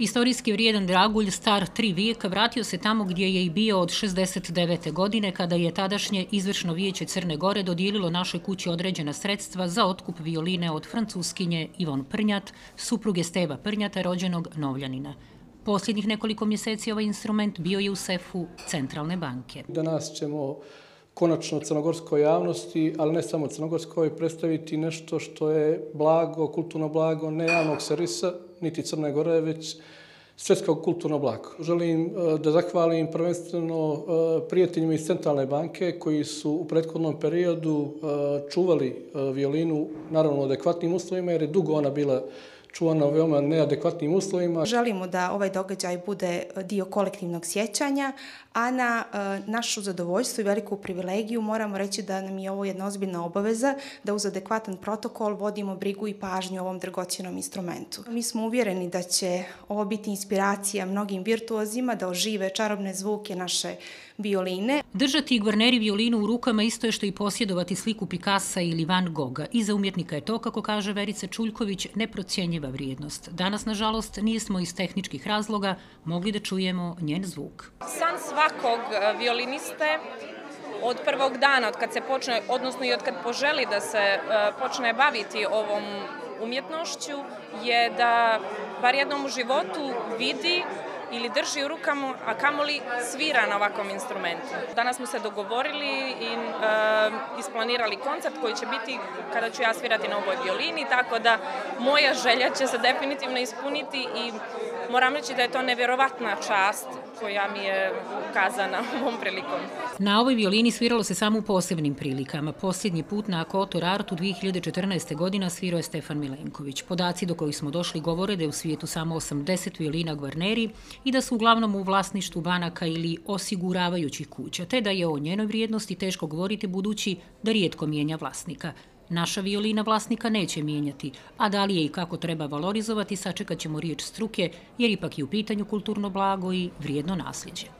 Istorijski vrijedan dragulj, star tri vijeka, vratio se tamo gdje je i bio od 69. godine, kada je tadašnje izvršno vijeće Crne Gore dodijelilo našoj kući određena sredstva za otkup violine od francuskinje Ivon Prnjat, supruge Steva Prnjata, rođenog Novljanina. Posljednjih nekoliko mjeseci ovaj instrument bio je u sefu Centralne banke. Danas ćemo konačno crnogorskoj javnosti, ali ne samo crnogorskoj, predstaviti nešto što je blago, kulturno blago, ne javnog servisa, niti Crne Gore, već svjetskog kulturno blago. Želim e, da zahvalim prvenstveno e, prijateljima iz Centralne banke koji su u prethodnom periodu e, čuvali violinu, naravno u adekvatnim uslovima, jer je dugo ona bila čuvana u veoma neadekvatnim uslovima. Želimo da ovaj događaj bude dio kolektivnog sjećanja, a na uh, našu zadovoljstvo i veliku privilegiju moramo reći da nam je ovo jedna ozbiljna obaveza da uz adekvatan protokol vodimo brigu i pažnju ovom dragocijenom instrumentu. Mi smo uvjereni da će ovo biti inspiracija mnogim virtuozima da ožive čarobne zvuke naše violine. Držati gvarneri violinu u rukama isto je što i posjedovati sliku Picasa ili Van Gogha. I za umjetnika je to, kako kaže Verica Čuljković, neprocijenjiva vrijednost. Danas, nažalost, nismo iz tehničkih razloga mogli da čujemo njen zvuk. San svakog e, violiniste od prvog dana, od kad se počne, odnosno i od kad poželi da se e, počne baviti ovom umjetnošću, je da bar jednom u životu vidi ili drži u rukama, a kamoli svira na ovakvom instrumentu. Danas smo se dogovorili i e, isplanirali koncert koji će biti kada ću ja svirati na ovoj violini, tako da moja želja će se definitivno ispuniti i moram reći da je to nevjerovatna čast koja mi je ukazana ovom prilikom. Na ovoj violini sviralo se samo u posebnim prilikama. Posljednji put na Kotor Artu 2014. godina svirao je Stefan Milenković. Podaci do kojih smo došli govore da je u svijetu samo 80 violina Gvarneri i da su uglavnom u vlasništu banaka ili osiguravajućih kuća, te da je o njenoj vrijednosti teško govoriti budući da rijetko mijenja vlasnika. Naša violina vlasnika neće mijenjati, a da li je i kako treba valorizovati, sačekat ćemo riječ struke, jer ipak je u pitanju kulturno blago i vrijedno nasljeđe.